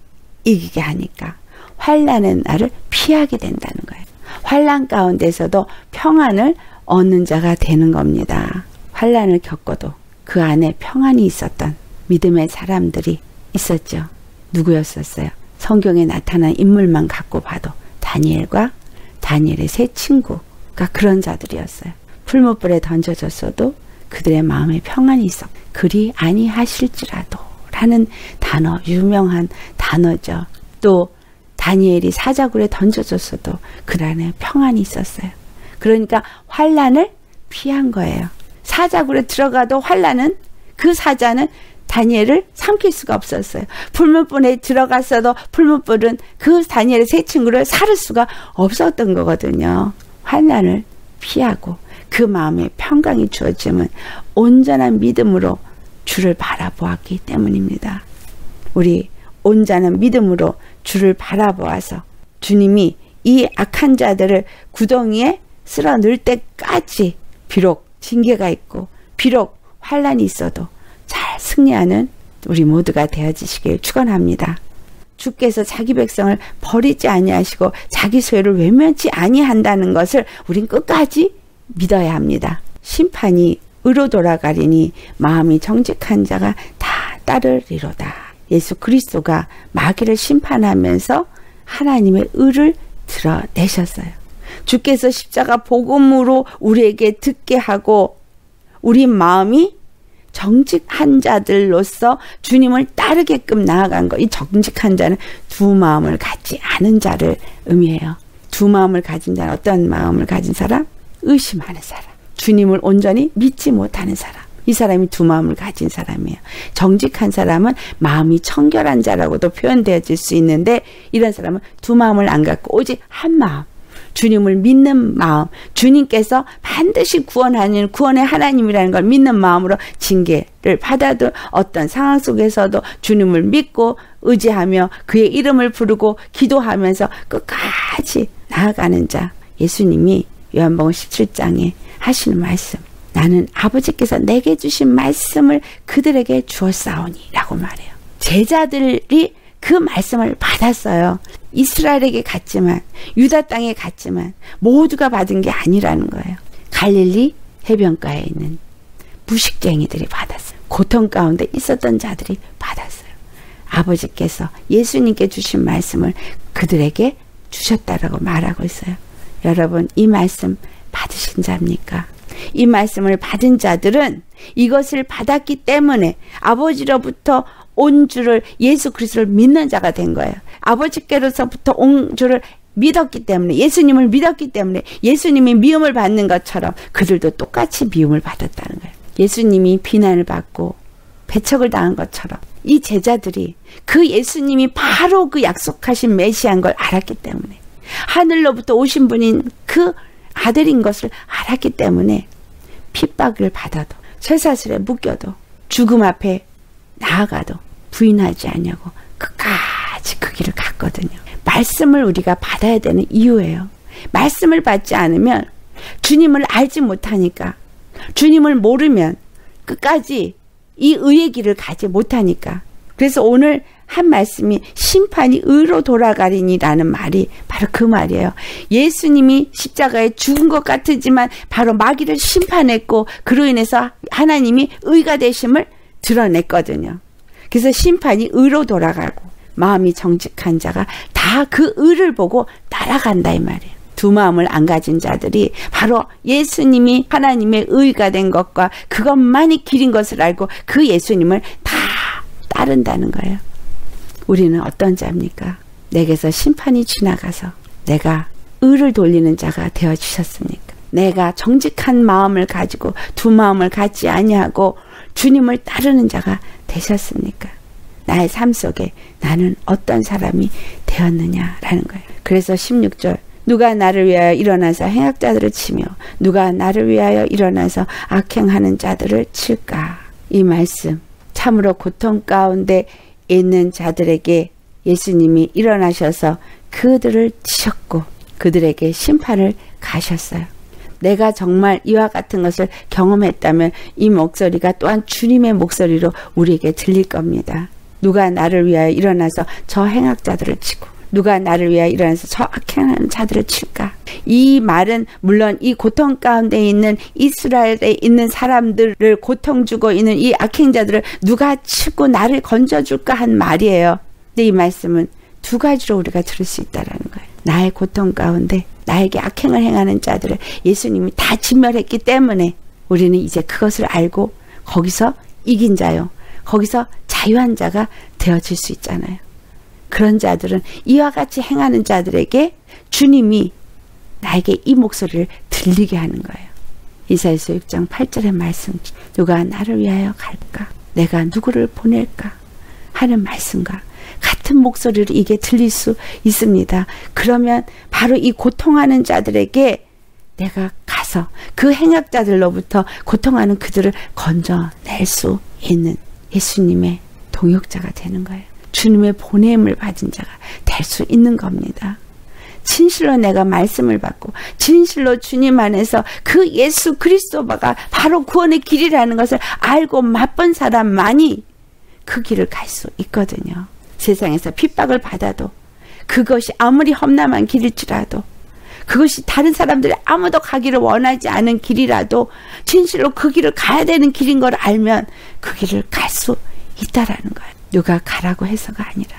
이기게 하니까 환란의 날을 피하게 된다는 거예요. 환란 가운데서도 평안을 얻는 자가 되는 겁니다. 환란을 겪어도 그 안에 평안이 있었던 믿음의 사람들이 있었죠. 누구였었어요? 성경에 나타난 인물만 갖고 봐도 다니엘과 다니엘의 세 친구가 그런 자들이었어요. 풀무불에 던져졌어도 그들의 마음에 평안이 있어. 그리 아니하실지라도 라는 단어, 유명한 단어죠. 또 다니엘이 사자굴에 던져졌어도 그 안에 평안이 있었어요. 그러니까 환란을 피한 거예요. 사자굴에 들어가도 환란은 그 사자는 다니엘을 삼킬 수가 없었어요. 풀무불에 들어갔어도 풀무불은 그 다니엘의 세 친구를 살을 수가 없었던 거거든요. 환란을 피하고 그 마음에 평강이 주어지면 온전한 믿음으로 주를 바라보았기 때문입니다. 우리 온전한 믿음으로 주를 바라보아서 주님이 이 악한 자들을 구덩이에 쓸어 넣을 때까지 비록 징계가 있고 비록 환란이 있어도 잘 승리하는 우리 모두가 되어지시길 축원합니다. 주께서 자기 백성을 버리지 아니하시고 자기 소유를 외면치 아니한다는 것을 우린 끝까지 믿어야 합니다. 심판이 의로 돌아가리니 마음이 정직한 자가 다 따르리로다. 예수 그리스도가 마귀를 심판하면서 하나님의 의를 드러내셨어요. 주께서 십자가 복음으로 우리에게 듣게 하고 우리 마음이 정직한 자들로서 주님을 따르게끔 나아간 거. 이 정직한 자는 두 마음을 갖지 않은 자를 의미해요. 두 마음을 가진 자는 어떤 마음을 가진 사람? 의심하는 사람. 주님을 온전히 믿지 못하는 사람. 이 사람이 두 마음을 가진 사람이에요. 정직한 사람은 마음이 청결한 자라고도 표현되어질 수 있는데 이런 사람은 두 마음을 안 갖고 오직 한 마음. 주님을 믿는 마음, 주님께서 반드시 구원하는 구원의 하나님이라는 걸 믿는 마음으로 징계를 받아도 어떤 상황 속에서도 주님을 믿고 의지하며 그의 이름을 부르고 기도하면서 끝까지 나아가는 자. 예수님이 요한복음 17장에 하시는 말씀. 나는 아버지께서 내게 주신 말씀을 그들에게 주었사오니 라고 말해요. 제자들이 그 말씀을 받았어요. 이스라엘에게 갔지만 유다 땅에 갔지만 모두가 받은 게 아니라는 거예요. 갈릴리 해변가에 있는 무식쟁이들이 받았어요. 고통 가운데 있었던 자들이 받았어요. 아버지께서 예수님께 주신 말씀을 그들에게 주셨다라고 말하고 있어요. 여러분 이 말씀 받으신 자입니까? 이 말씀을 받은 자들은 이것을 받았기 때문에 아버지로부터 온 주를 예수 그리스도를 믿는 자가 된 거예요. 아버지께로서부터 온 주를 믿었기 때문에 예수님을 믿었기 때문에 예수님이 미움을 받는 것처럼 그들도 똑같이 미움을 받았다는 거예요. 예수님이 비난을 받고 배척을 당한 것처럼 이 제자들이 그 예수님이 바로 그 약속하신 메시아인 걸 알았기 때문에 하늘로부터 오신 분인 그 아들인 것을 알았기 때문에 핍박을 받아도 쇠사슬에 묶여도 죽음 앞에 나아가도 부인하지 않냐고 끝까지 그 길을 갔거든요. 말씀을 우리가 받아야 되는 이유예요. 말씀을 받지 않으면 주님을 알지 못하니까 주님을 모르면 끝까지 이 의의 길을 가지 못하니까 그래서 오늘 한 말씀이 심판이 의로 돌아가리니라는 말이 바로 그 말이에요. 예수님이 십자가에 죽은 것 같으지만 바로 마귀를 심판했고 그로 인해서 하나님이 의가 되심을 드러냈거든요. 그래서 심판이 의로 돌아가고 마음이 정직한 자가 다 그 의를 보고 따라간다 이 말이에요. 두 마음을 안 가진 자들이 바로 예수님이 하나님의 의가 된 것과 그것만이 길인 것을 알고 그 예수님을 다 따른다는 거예요. 우리는 어떤 자입니까? 내게서 심판이 지나가서 내가 의를 돌리는 자가 되어 주셨습니까? 내가 정직한 마음을 가지고 두 마음을 갖지 아니하고 주님을 따르는 자가 되셨습니까? 나의 삶 속에 나는 어떤 사람이 되었느냐라는 거예요. 그래서 16절 누가 나를 위하여 일어나서 행악자들을 치며 누가 나를 위하여 일어나서 악행하는 자들을 칠까? 이 말씀 참으로 고통 가운데 있는 자들에게 예수님이 일어나셔서 그들을 치셨고 그들에게 심판을 가셨어요. 내가 정말 이와 같은 것을 경험했다면 이 목소리가 또한 주님의 목소리로 우리에게 들릴 겁니다. 누가 나를 위하여 일어나서 저 행악자들을 치고 누가 나를 위하여 일어나서 저 악행하는 자들을 칠까? 이 말은 물론 이 고통 가운데 있는 이스라엘에 있는 사람들을 고통 주고 있는 이 악행자들을 누가 치고 나를 건져줄까 한 말이에요. 근데 이 말씀은 두 가지로 우리가 들을 수 있다라는 거예요. 나의 고통 가운데 나에게 악행을 행하는 자들을 예수님이 다 진멸했기 때문에 우리는 이제 그것을 알고 거기서 이긴 자요. 거기서 자유한 자가 되어질 수 있잖아요. 그런 자들은 이와 같이 행하는 자들에게 주님이 나에게 이 목소리를 들리게 하는 거예요. 이사야서 6장 8절의 말씀 누가 나를 위하여 갈까? 내가 누구를 보낼까? 하는 말씀과 같은 목소리를 이게 들릴 수 있습니다. 그러면 바로 이 고통하는 자들에게 내가 가서 그 행악자들로부터 고통하는 그들을 건져낼 수 있는 예수님의 동역자가 되는 거예요. 주님의 보냄을 받은 자가 될 수 있는 겁니다. 진실로 내가 말씀을 받고 진실로 주님 안에서 그 예수 그리스도가 바로 구원의 길이라는 것을 알고 맛본 사람만이 그 길을 갈 수 있거든요. 세상에서 핍박을 받아도 그것이 아무리 험난한 길일지라도 그것이 다른 사람들이 아무도 가기를 원하지 않은 길이라도 진실로 그 길을 가야 되는 길인 걸 알면 그 길을 갈 수 있다라는 거예요. 누가 가라고 해서가 아니라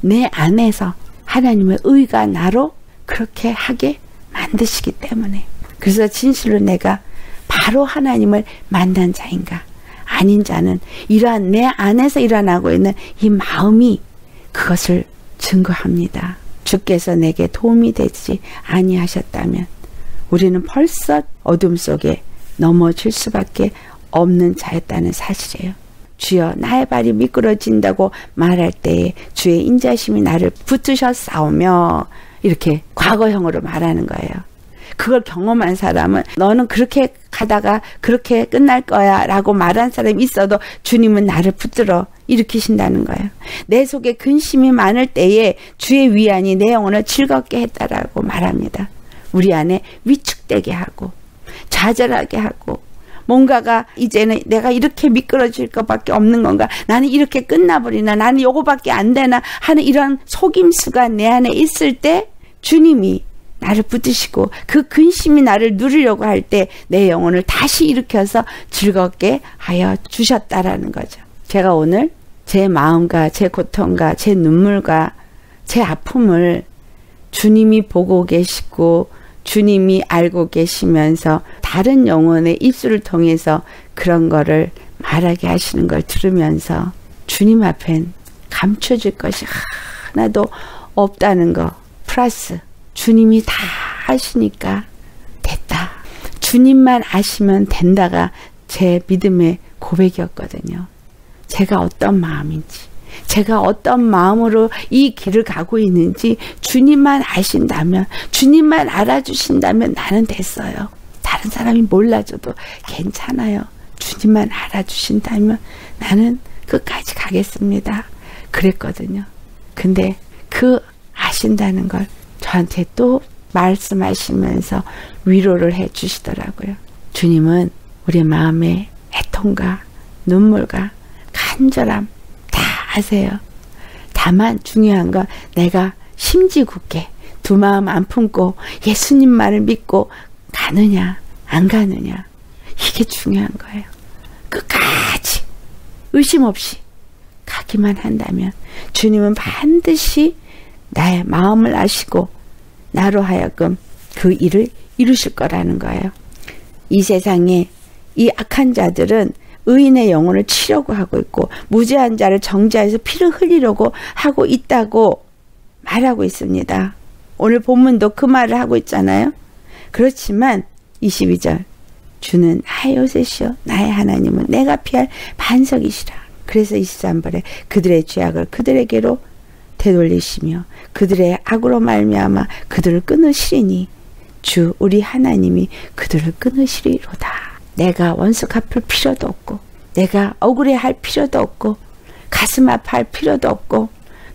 내 안에서 하나님의 의가 나로 그렇게 하게 만드시기 때문에 그래서 진실로 내가 바로 하나님을 만난 자인가 아닌 자는 이러한 내 안에서 일어나고 있는 이 마음이 그것을 증거합니다. 주께서 내게 도움이 되지 아니하셨다면 우리는 벌써 어둠 속에 넘어질 수밖에 없는 자였다는 사실이에요. 주여 나의 발이 미끄러진다고 말할 때에 주의 인자심이 나를 붙으셨사오며 이렇게 과거형으로 말하는 거예요. 그걸 경험한 사람은 너는 그렇게 가다가 그렇게 끝날 거야 라고 말한 사람이 있어도 주님은 나를 붙들어 일으키신다는 거예요. 내 속에 근심이 많을 때에 주의 위안이 내 영혼을 즐겁게 했다라고 말합니다. 우리 안에 위축되게 하고 좌절하게 하고 뭔가가 이제는 내가 이렇게 미끄러질 것밖에 없는 건가? 나는 이렇게 끝나버리나? 나는 요거밖에 안 되나? 하는 이런 속임수가 내 안에 있을 때 주님이 나를 붙드시고 그 근심이 나를 누리려고 할 때 내 영혼을 다시 일으켜서 즐겁게 하여 주셨다라는 거죠. 제가 오늘 제 마음과 제 고통과 제 눈물과 제 아픔을 주님이 보고 계시고 주님이 알고 계시면서 다른 영혼의 입술을 통해서 그런 거를 말하게 하시는 걸 들으면서 주님 앞엔 감춰질 것이 하나도 없다는 거 플러스 주님이 다 아시니까 됐다. 주님만 아시면 된다가 제 믿음의 고백이었거든요. 제가 어떤 마음인지, 제가 어떤 마음으로 이 길을 가고 있는지 주님만 아신다면, 주님만 알아주신다면 나는 됐어요. 다른 사람이 몰라줘도 괜찮아요. 주님만 알아주신다면 나는 끝까지 가겠습니다. 그랬거든요. 근데 그 아신다는 걸 저한테 또 말씀하시면서 위로를 해 주시더라고요. 주님은 우리 마음의 애통과 눈물과 간절함 다 아세요. 다만 중요한 건 내가 심지 굳게 두 마음 안 품고 예수님만을 믿고 가느냐 안 가느냐 이게 중요한 거예요. 끝까지 의심 없이 가기만 한다면 주님은 반드시 나의 마음을 아시고 나로 하여금 그 일을 이루실 거라는 거예요. 이 세상에 이 악한 자들은 의인의 영혼을 치려고 하고 있고 무죄한 자를 정죄해서 피를 흘리려고 하고 있다고 말하고 있습니다. 오늘 본문도 그 말을 하고 있잖아요. 그렇지만 22절 주는 나의 요새시여 나의 하나님은 내가 피할 반석이시라. 그래서 23절에 그들의 죄악을 그들에게로 되돌리시며 그들의 악으로 말미암아 그들을 끊으시리니 주 우리 하나님이 그들을 끊으시리로다. 내가 원수 갚을 필요도 없고 내가 억울해 할 필요도 없고 가슴 아파할 필요도 없고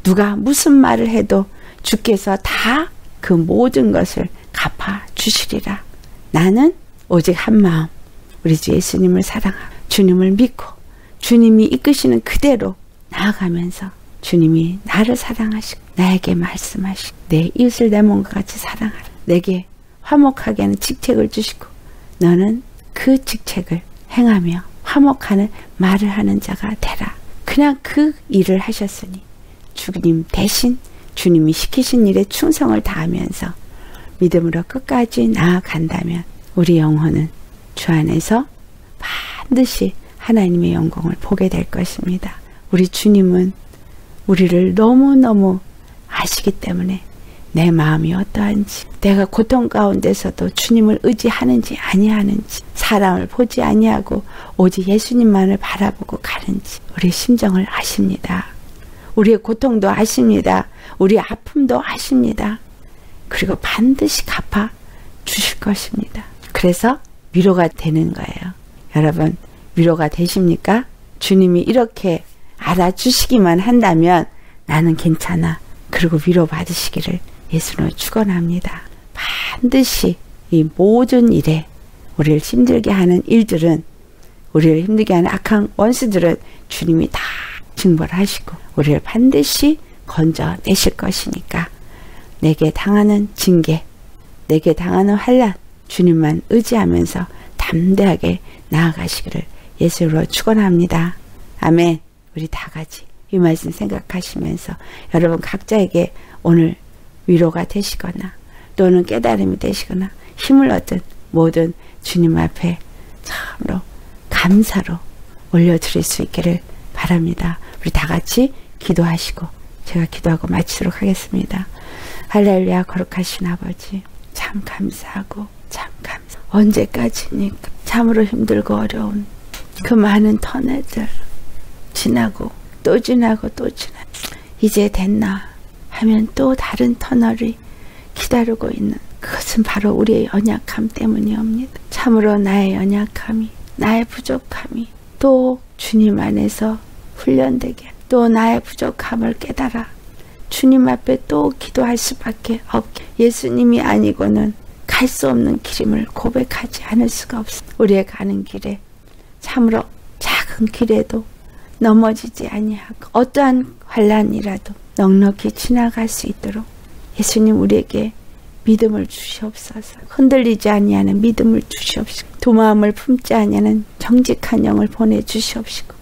누가 무슨 말을 해도 주께서 다 그 모든 것을 갚아 주시리라. 나는 오직 한 마음 우리 주 예수님을 사랑하고 주님을 믿고 주님이 이끄시는 그대로 나아가면서 주님이 나를 사랑하시고 나에게 말씀하시고 내 이웃을 내 몸과 같이 사랑하라. 내게 화목하게 하는 직책을 주시고 너는 그 직책을 행하며 화목하는 말을 하는 자가 되라. 그냥 그 일을 하셨으니 주님 대신 주님이 시키신 일에 충성을 다하면서 믿음으로 끝까지 나아간다면 우리 영혼은 주 안에서 반드시 하나님의 영광을 보게 될 것입니다. 우리 주님은 우리를 너무너무 아시기 때문에 내 마음이 어떠한지 내가 고통 가운데서도 주님을 의지하는지 아니하는지 사람을 보지 아니하고 오직 예수님만을 바라보고 가는지 우리 심정을 아십니다. 우리의 고통도 아십니다. 우리 아픔도 아십니다. 그리고 반드시 갚아 주실 것입니다. 그래서 위로가 되는 거예요. 여러분 위로가 되십니까? 주님이 이렇게 알아주시기만 한다면 나는 괜찮아. 그리고 위로받으시기를 예수는 축원합니다. 반드시 이 모든 일에 우리를 힘들게 하는 일들은 우리를 힘들게 하는 악한 원수들은 주님이 다 징벌하시고 우리를 반드시 건져내실 것이니까 내게 당하는 징계, 내게 당하는 환란 주님만 의지하면서 담대하게 나아가시기를 예수로 축원합니다. 아멘. 우리 다 같이 이 말씀 생각하시면서 여러분 각자에게 오늘 위로가 되시거나 또는 깨달음이 되시거나 힘을 얻은 모든 주님 앞에 참으로 감사로 올려드릴 수 있기를 바랍니다. 우리 다 같이 기도하시고 제가 기도하고 마치도록 하겠습니다. 할렐루야 거룩하신 아버지 참 감사하고 참 감사 언제까지니까 참으로 힘들고 어려운 그 많은 터널들 지나고 또 지나고 또 지나 이제 됐나 하면 또 다른 터널이 기다리고 있는 그것은 바로 우리의 연약함 때문이옵니다. 참으로 나의 연약함이 나의 부족함이 또 주님 안에서 훈련되게 또 나의 부족함을 깨달아 주님 앞에 또 기도할 수밖에 없게 예수님이 아니고는 갈 수 없는 길임을 고백하지 않을 수가 없어. 우리의 가는 길에 참으로 작은 길에도 넘어지지 아니하고 어떠한 환란이라도 넉넉히 지나갈 수 있도록 예수님 우리에게 믿음을 주시옵소서. 흔들리지 아니하는 믿음을 주시옵시고 도마음을 품지 아니하는 정직한 영을 보내 주시옵시고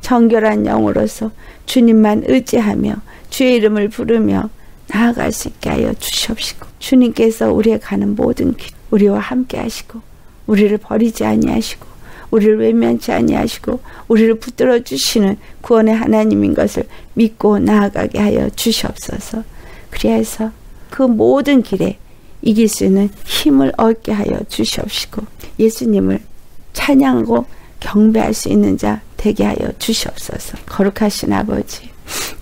정결한 영으로서 주님만 의지하며 주의 이름을 부르며 나아갈 수 있게 하여 주시옵시고 주님께서 우리의 가는 모든 길 우리와 함께 하시고 우리를 버리지 아니하시고 우리를 외면치 아니하시고 우리를 붙들어 주시는 구원의 하나님인 것을 믿고 나아가게 하여 주시옵소서. 그리해서 그 모든 길에 이길 수 있는 힘을 얻게 하여 주시옵시고 예수님을 찬양하고 경배할 수 있는 자 되게 하여 주시옵소서. 거룩하신 아버지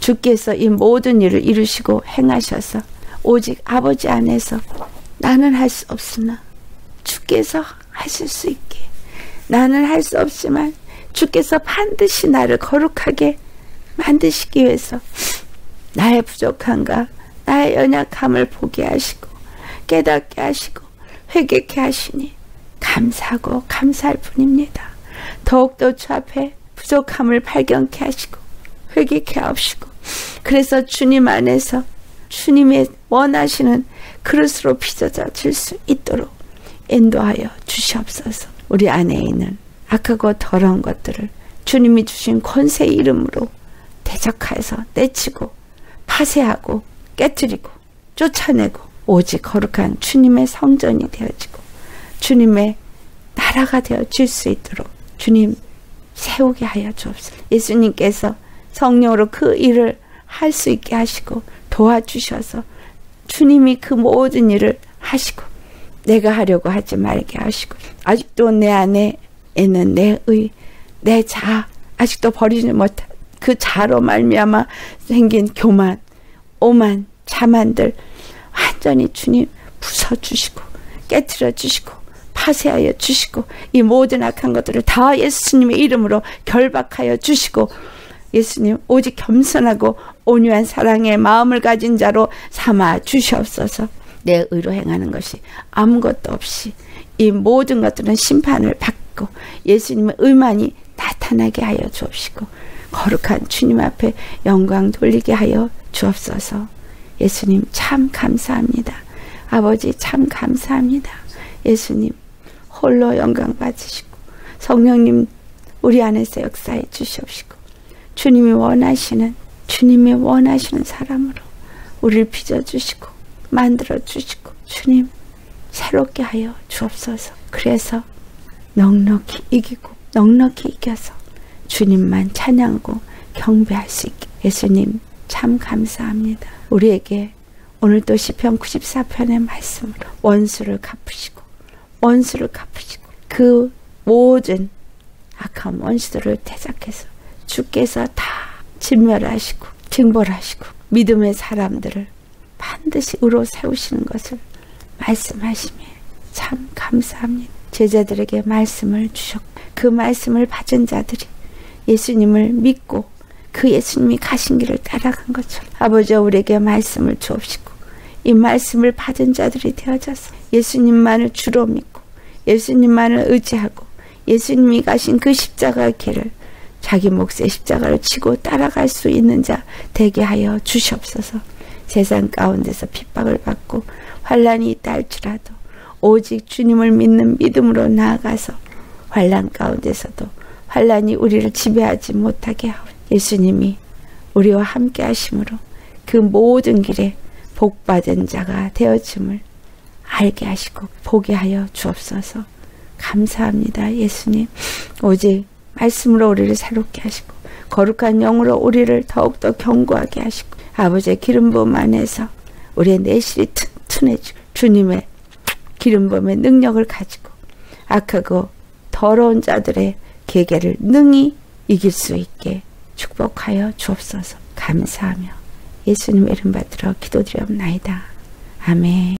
주께서 이 모든 일을 이루시고 행하셔서 오직 아버지 안에서 나는 할 수 없으나 주께서 하실 수 있게 나는 할 수 없지만 주께서 반드시 나를 거룩하게 만드시기 위해서 나의 부족함과 나의 연약함을 보게 하시고 깨닫게 하시고 회개케 하시니 감사하고 감사할 뿐입니다. 더욱더 주 앞에 부족함을 발견케 하시고 회개케 하시고 그래서 주님 안에서 주님의 원하시는 그릇으로 빚어질 수 있도록 인도하여 주시옵소서. 우리 안에 있는 악하고 더러운 것들을 주님이 주신 권세 이름으로 대적하여서 내치고 파쇄하고 깨뜨리고 쫓아내고 오직 거룩한 주님의 성전이 되어지고 주님의 나라가 되어질 수 있도록 주님 세우게 하여 주옵소서. 예수님께서 성령으로 그 일을 할 수 있게 하시고 도와주셔서 주님이 그 모든 일을 하시고 내가 하려고 하지 말게 하시고 아직도 내 안에 있는 내 의 내 자 아직도 버리지 못한 그 자로 말미암아 생긴 교만 오만 자만들 완전히 주님 부숴 주시고 깨뜨려 주시고 파쇄하여 주시고 이 모든 악한 것들을 다 예수님의 이름으로 결박하여 주시고 예수님 오직 겸손하고 온유한 사랑의 마음을 가진 자로 삼아 주시옵소서. 내 의로 행하는 것이 아무것도 없이 이 모든 것들은 심판을 받고 예수님의 의만이 나타나게 하여 주옵시고 거룩한 주님 앞에 영광 돌리게 하여 주옵소서. 예수님 참 감사합니다. 아버지 참 감사합니다. 예수님 홀로 영광 받으시고 성령님 우리 안에서 역사해 주시옵시고 주님이 원하시는 주님이 원하시는 사람으로 우리를 빚어 주시고 만들어 주시고 주님 새롭게 하여 주옵소서. 그래서 넉넉히 이기고 넉넉히 이겨서 주님만 찬양하고 경배할 수 있게 예수님 참 감사합니다. 우리에게 오늘도 시편 94편의 말씀으로 원수를 갚으시고 원수를 갚으시고 그 모든 악한 원수들을 대적해서 주께서 다 진멸하시고 징벌하시고 믿음의 사람들을 반드시 의로 세우시는 것을 말씀하시며 참 감사합니다. 제자들에게 말씀을 주셨고 그 말씀을 받은 자들이 예수님을 믿고 그 예수님이 가신 길을 따라간 것처럼 아버지 우리에게 말씀을 주옵시고 이 말씀을 받은 자들이 되어져서 예수님만을 주로 믿고 예수님만을 의지하고 예수님이 가신 그 십자가 길을 자기 몫의 십자가를 치고 따라갈 수 있는 자 되게 하여 주시옵소서. 세상 가운데서 핍박을 받고 환란이 있다 할지라도 오직 주님을 믿는 믿음으로 나아가서 환란 가운데서도 환란이 우리를 지배하지 못하게 하오. 예수님이 우리와 함께 하심으로 그 모든 길에 복받은 자가 되어짐을 알게 하시고 보게 하여 주옵소서. 감사합니다. 예수님. 오직 말씀으로 우리를 새롭게 하시고 거룩한 영으로 우리를 더욱더 견고하게 하시고 아버지의 기름 부음 안에서 우리의 내실이 튼튼해지고 주님의 기름 부음의 능력을 가지고 악하고 더러운 자들의 계계를 능히 이길 수 있게 축복하여 주옵소서 감사하며 예수님 이름 받들어 기도드리옵나이다. 아멘